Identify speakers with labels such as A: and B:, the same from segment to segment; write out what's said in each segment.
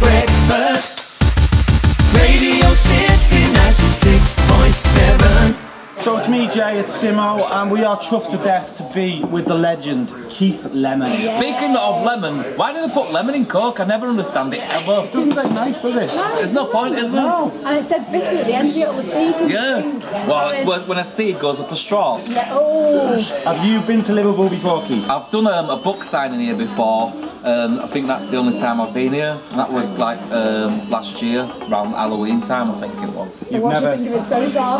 A: breakfast. Radio City 96.7.
B: So it's me, Jay, it's Simmo, and we are chuffed to death to be with the legend, Keith Lemon.
C: Speaking of lemon, why do they put lemon in Coke? I never understand it ever.
B: It Doesn't taste nice, does it?
C: There's no point, is there?
B: No.
D: And it said bitter at the end of the other season.
C: Yeah. Well, when- when a seed goes up a straw.
D: Oh,
B: Have you been to Liverpool before, Keith?
C: I've done um, a book signing here before. Um, I think that's the only time I've been here. And that was like um, last year, around Halloween time, I think it was.
D: so
B: You've
D: what do
B: never-
D: you think of it so far?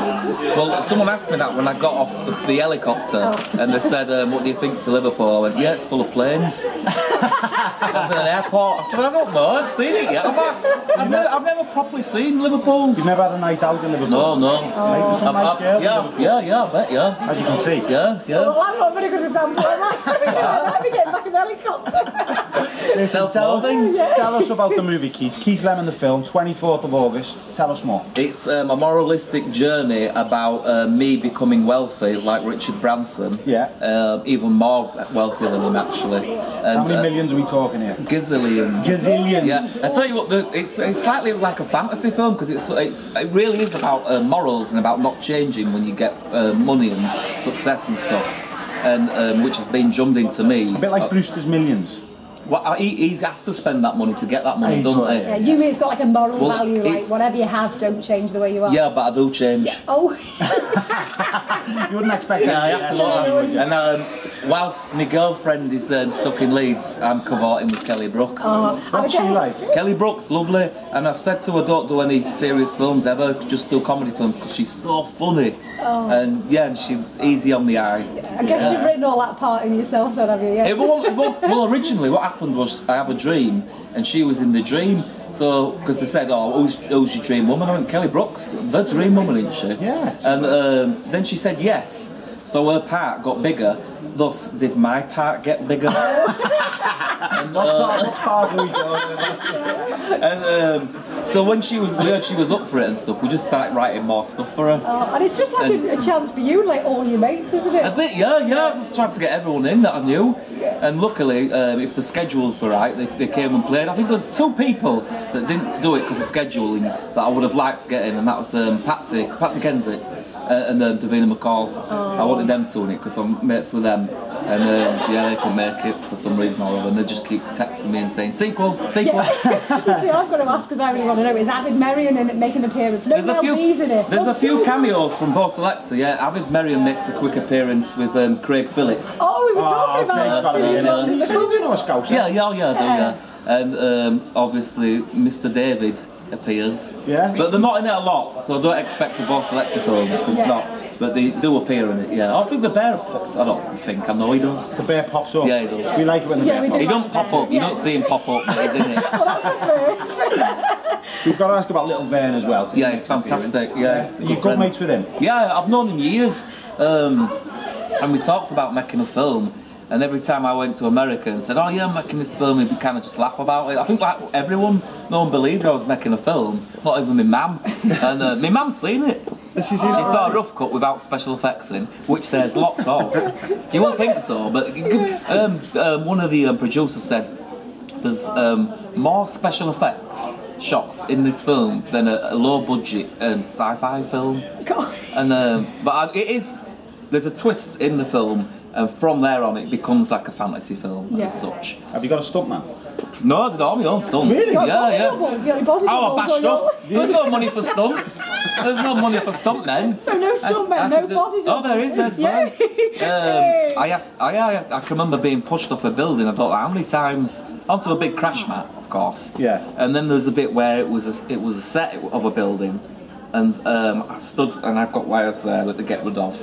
C: Well, someone asked me that when I got off the, the helicopter, and they said, um, "What do you think to Liverpool?" I went, "Yeah, it's full of planes." I was in an airport. I said, "I don't know. I haven't seen it yet. Have I? I've, never, I've never properly seen Liverpool."
B: You've never had a night out in Liverpool?
C: No, no.
B: Mate, there's
C: I've-
B: nice
C: I've- yeah,
B: Liverpool,
C: yeah, yeah. I bet, yeah,
B: As you can see.
C: yeah, yeah.
D: Well, I'm not a very good example of that. Let me get back in the helicopter.
B: Listen, tell, tell us about the movie, Keith. Keith Lemon, the film, 24th of August. Tell us more.
C: It's um, a moralistic journey about uh, me becoming wealthy, like Richard Branson.
B: Yeah.
C: Um, even more wealthy than him, actually. And,
B: How many
C: uh,
B: millions are we talking here?
C: Gazillions.
B: Gazillions.
C: Yeah, I tell you what, the, it's, it's slightly like a fantasy film because it's, it's it really is about uh, morals and about not changing when you get uh, money and success and stuff, and um, which has been drummed into me.
B: A bit like
C: Uh,
B: Brewster's Millions.
C: Well, he, he has to spend that money to get that money,
B: Hey,
C: doesn't he?
D: Yeah, you mean it's got like a moral
C: Well,
D: value, like
C: it's-
D: whatever you have, don't change the way you are.
C: Yeah, but I do change.
D: Oh,
B: You wouldn't expect
C: Yeah, I
B: that.
C: have to look at it. And um, whilst my girlfriend is um, stuck in Leeds, I'm cavorting with Kelly Brook.
D: oh.
B: What's she like?
C: Kelly Brook's lovely, and I've said to her, don't do any serious films ever, just do comedy films because she's so funny. And yeah, and she's easy on the eye.
D: I guess you've written all that part in yourself, then, have you? Yeah.
C: It won't, it won't, well, originally, what happened was I have a dream, and she was in the dream. So, because they said, "Oh, who's, who's your dream woman?" I went, "Kelly Brooks, the dream woman, isn't she?"
B: Yeah.
C: And um, then she said yes. So her part got bigger. Thus, did my part get bigger? and,
B: What
C: uh,
B: part- what part are we talking
C: and um, so when she was, we heard she was up for it and stuff. We just started writing more stuff for her.
D: Oh, and it's just like a, a chance for you, like all your mates, isn't
C: A
D: it?
C: bit, yeah, yeah. I just tried to get everyone in that I knew. And luckily, um, if the schedules were right, they, they came and played. I think there's two people that didn't do it because of scheduling that I would have liked to get in, and that was um, Patsy, Patsy Kensit, and um, Davina McCall. I wanted them to in it because I'm mates with them. And um, yeah, they couldn't make it for some reason or other, and they just keep texting me and saying sequel, sequel.
D: you see, I've got to ask because I really want to know. Is Avid Merrion in it making an appearance? No
C: There's a few.
D: LBs in it.
C: There's a
D: Oh,
C: few
D: so-
C: cameos from Bo' Selecta. Yeah, Avid Merrion makes a quick appearance with um, Craig Phillips.
D: Oh, we were talking
B: Oh, Craig's
D: about it.
B: a
D: He's
B: bit
D: lost in
B: in
D: the
B: it. So you do know a
D: cupboard.
B: Scouser?
C: Yeah, yeah, yeah, I do,
D: Yeah.
C: yeah. And um, obviously, Mr. David appears.
B: Yeah.
C: But they're not in it a lot, so don't expect a Bo' Selecta film. It's
D: Yeah.
C: not. But they do appear in it, yeah. I think the bear pops. I don't think. I know he does.
B: The bear pops up.
C: Yeah, he does.
B: We like it when the
D: Yeah,
B: bear pops
D: do.
C: He don't pop up. You don't see him pop up, but he's in it.
D: Well, that's the first.
B: We've got to ask about Little Vern as well.
C: Yeah, it's fantastic. Yeah, it's a
B: You've
C: good
B: got mates with him.
C: Yeah, I've known him years, um, and we talked about making a film. And every time I went to America and said, "Oh yeah, I'm making this film," he'd kind of just laugh about it. I think like everyone, no one believed I was making a film. Not even my mum. and uh, my mum's seen it.
B: She
C: She saw a rough cut without special effects in, which there's lots of. You won't think so, but um, um, one of the um, producers said there's um, more special effects shots in this film than a, a low budget um, sci-fi film.
D: God.
C: And um, but I, it is there's a twist in the film, and from there on it becomes like a fantasy film
D: Yeah.
C: as such.
B: Have you got a stuntman?
C: No, I did all my own stunts.
B: Really?
D: Got
C: Yeah,
D: body
C: yeah.
D: double. You got your body
C: Oh, I
D: double,
C: bashed
D: so you're-
C: up. There's no money for stunts. There's no money for stuntmen.
D: So no
C: I-
D: stuntmen, no
C: to do-
D: body
C: Oh, there is. There's
D: Yay.
C: fine. Um, I, have, I, I, I can remember being pushed off a building. I don't know how many times onto a big crash mat, of course.
B: Yeah.
C: And then there was a bit where it was a, it was a set of a building, and um, I stood and I've got wires there that they get rid of,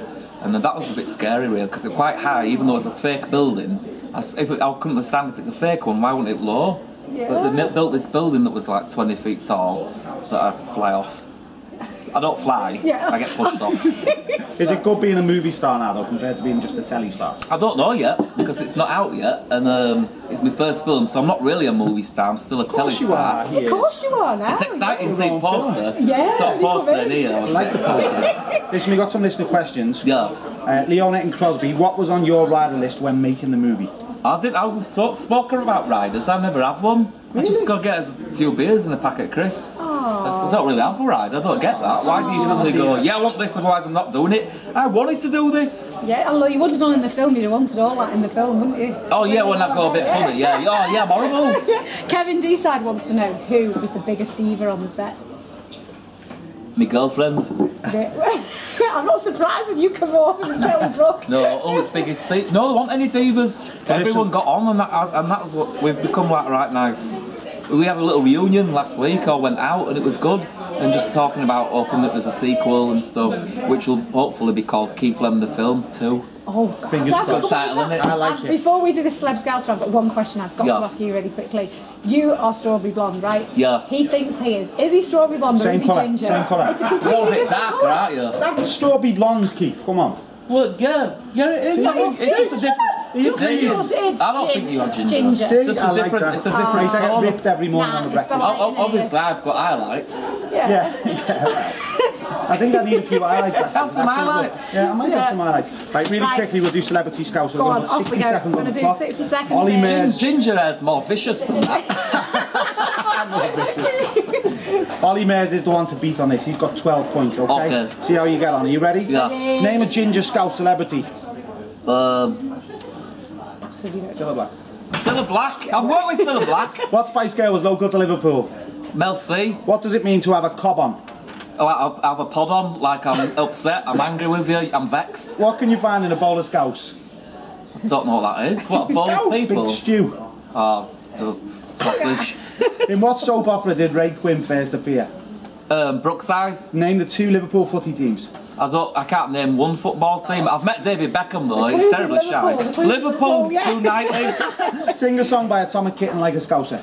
C: and that was a bit scary, really, because it's quite high, even though it's a fake building. I, if it, I couldn't understand if it's a fake one, why wasn't it low? But they built this building that was like 20 feet tall that I fly off. I don't fly.
D: Yeah.
C: I get pushed off.
B: Is it good being a movie star now, though, compared to being just a telly star?
C: I don't know yet because it's not out yet, and um, it's my first film, so I'm not really a movie star. I'm still a
B: Of
C: telly
B: course you
C: star.
B: are.
D: Of course you are now.
C: It's exciting
B: We've
C: seeing
B: all done
C: poster.
D: Yeah,
C: Saw
D: you
C: poster in here. I
B: Like the
C: like,
B: poster. Listen, we got some listener questions.
C: yeah.
B: Uh, Leonette and Crosby, what was on your rider list when making the movie?
C: I didn't. I was spoke, spoken about riders. I never have one. I just go get a few beers and a packet of crisps. That's- I don't really have a ride. I don't get that. Why do you suddenly go? Oh, yeah, I want this, otherwise I'm not doing it. I wanted to do this.
D: Yeah, although you would have done in the film, you'd have wanted all that in the film, wouldn't you?
C: Oh yeah, when I go a bit funny. Yeah. Oh yeah, I'm horrible.
D: Kevin Deeside wants to know who was the biggest diva on the set.
C: My girlfriend.
D: I'm not surprised with you cavorting with Kelly Brook.
C: No, oh, it's biggest thing. No, there weren't any divas. Everyone got on, and that, and that was what we've become like right nice. We had a little reunion last week. I went out, and it was good. And just talking about hoping that there's a sequel and stuff, which will hopefully be called Keith Lemon the Film too.
D: Oh, God.
B: Fingers
D: That's
B: crossed.
D: a
C: Title, innit?
B: I like
D: And
B: it.
D: Before we do the celeb scouser, I've got one question I've got
C: Yeah.
D: to ask you really quickly. You are strawberry blonde, right?
C: Yeah.
D: He thinks he is. Is he strawberry blonde or
B: Same
D: is he
B: colour,
D: ginger?
B: same colour.
D: It's a
C: You're a
D: completely
C: bit darker, aren't you?
B: That's strawberry blonde, Keith. Come on.
C: Well, yeah, yeah, it is. I think it's just a different.
D: Just
C: It is.
D: because it's
C: I don't think you're ginger.
D: ginger.
B: See,
C: It's just a
B: I like
C: different-
B: that.
C: it's a different
B: I get ripped every morning
D: Nah,
B: on the
D: it's the
B: breakfast.
C: Oh, oh, obviously, I've got highlights.
D: Yeah.
B: Yeah, yeah. I think I need a few highlights. actually.
C: Have some highlights.
B: Yeah, I might
D: Yeah.
B: have some highlights. Right, really
D: Right.
B: quickly, we'll do celebrity scouts. We've
D: Go on, off
B: 60
D: we go.
B: seconds
D: We're gonna do 60 seconds
B: Ollie
D: in.
C: Gin- ginger hair's more vicious than that.
B: Ollie Mares is the one to beat on this. He's got 12 points, okay?
C: Okay.
B: See how you get on. Are you ready?
C: Yeah.
B: Name a ginger scout celebrity.
C: Um,
D: So you know-
B: Cilla Black.
C: Cilla Black. I've worked with Cilla Black.
B: What Spice Girl was local to Liverpool?
C: Mel C.
B: What does it mean to have a cob on?
C: Like, I have a pod on, like I'm upset, I'm angry with you, I'm vexed.
B: What can you find in a bowl of scouse?
C: Don't know what that is. What, a bowl of people?
B: big stew.
C: Oh, the sausage.
B: In what soap opera did Ray Quinn first appear?
C: Um, Brookside.
B: Name the two Liverpool footy teams.
C: I don't. I can't name one football team. I've met David Beckham though. He's terribly shy.
D: Liverpool,
C: Liverpool
D: yeah.
C: United.
B: Sing a song by Atomic Kitten like a Scouser.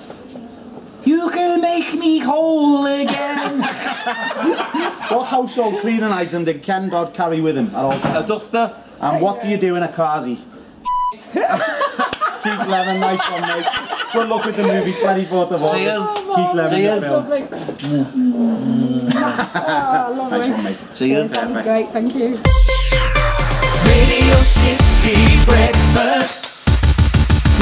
C: you can make me whole again.
B: What household cleaning item did Ken Dodd carry with him at all times?
C: a duster.
B: And what do you do in a carsy? Keith Lemon, nice one, mate. Good luck with the movie, 24th of August.
C: Cheers.
B: Keith Lemon,
C: Cheers.
B: the film.
D: Mm. oh,
B: nice one, mate.
C: Cheers.
D: Cheers. That great, thank you.
A: Radio City Breakfast.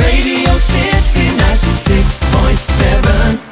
A: Radio City 96.7.